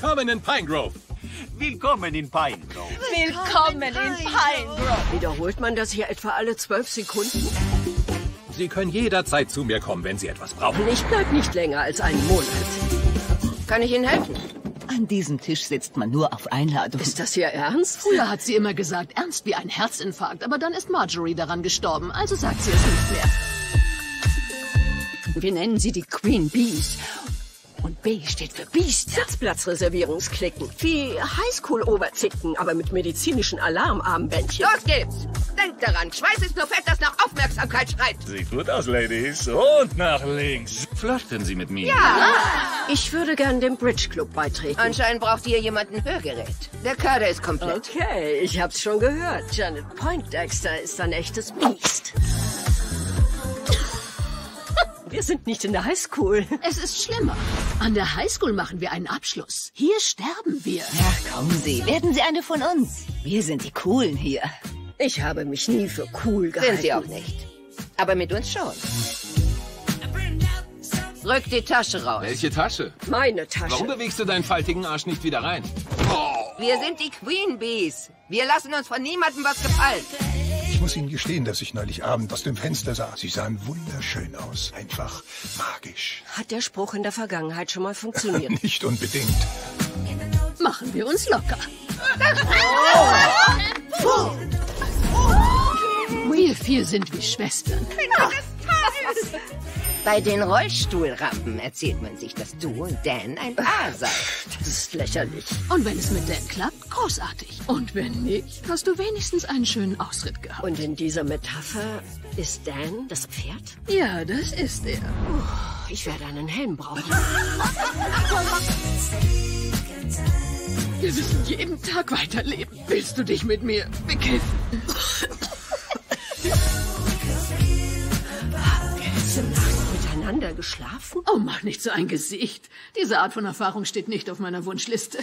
Willkommen in Pine Grove. Willkommen in Pine Grove. Willkommen in Pine Grove. Wiederholt man das hier etwa alle zwölf Sekunden? Sie können jederzeit zu mir kommen, wenn Sie etwas brauchen. Ich bleib nicht länger als einen Monat. Kann ich Ihnen helfen? An diesem Tisch sitzt man nur auf Einladung. Ist das Ihr Ernst? Früher hat sie immer gesagt, ernst wie ein Herzinfarkt, aber dann ist Marjorie daran gestorben, also sagt sie es nicht mehr. Wir nennen sie die Queen Bees. Und B steht für Biester. Sitzplatzreservierungsklicken. Wie Highschool-Oberzicken, aber mit medizinischen Alarmarmbändchen. Los geht's. Denkt daran, Schweiß ist nur Fett, das nach Aufmerksamkeit schreit. Sieht gut aus, Ladies. Und nach links. Flirten Sie mit mir. Ich würde gern dem Bridge Club beitreten. Anscheinend braucht ihr jemanden Hörgerät. Der Kader ist komplett. Okay, ich hab's schon gehört. Janet Poindexter ist ein echtes Biest. Wir sind nicht in der Highschool. Es ist schlimmer. An der Highschool machen wir einen Abschluss. Hier sterben wir. Ach, kommen Sie, werden Sie eine von uns. Wir sind die Coolen hier. Ich habe mich nie für cool gehalten. Sind sie auch nicht. Aber mit uns schon. Rück die Tasche raus. Welche Tasche? Meine Tasche. Warum bewegst du deinen faltigen Arsch nicht wieder rein? Wir sind die Queen Bees. Wir lassen uns von niemandem was gefallen. Ich muss Ihnen gestehen, dass ich neulich Abend aus dem Fenster sah. Sie sahen wunderschön aus. Einfach magisch. Hat der Spruch in der Vergangenheit schon mal funktioniert? Nicht unbedingt. Machen wir uns locker. Wir vier sind wie Schwestern. Bei den Rollstuhlrampen erzählt man sich, dass du und Dan ein Paar seid. Das ist lächerlich. Und wenn es mit Dan klappt, großartig. Und wenn nicht, hast du wenigstens einen schönen Ausritt gehabt. Und in dieser Metapher ist Dan das Pferd? ja, das ist er. Ich werde einen Helm brauchen. Wir müssen jeden Tag weiterleben. Willst du dich mit mir bekiffen? Miteinander geschlafen? Oh, mach nicht so ein Gesicht. Diese Art von Erfahrung steht nicht auf meiner Wunschliste.